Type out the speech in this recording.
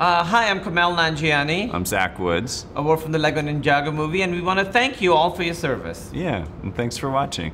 Uh, hi, I'm Kumail Nanjiani. I'm Zach Woods. Uh, we're from the Lego Ninjago movie, and we want to thank you all for your service. Yeah, and thanks for watching.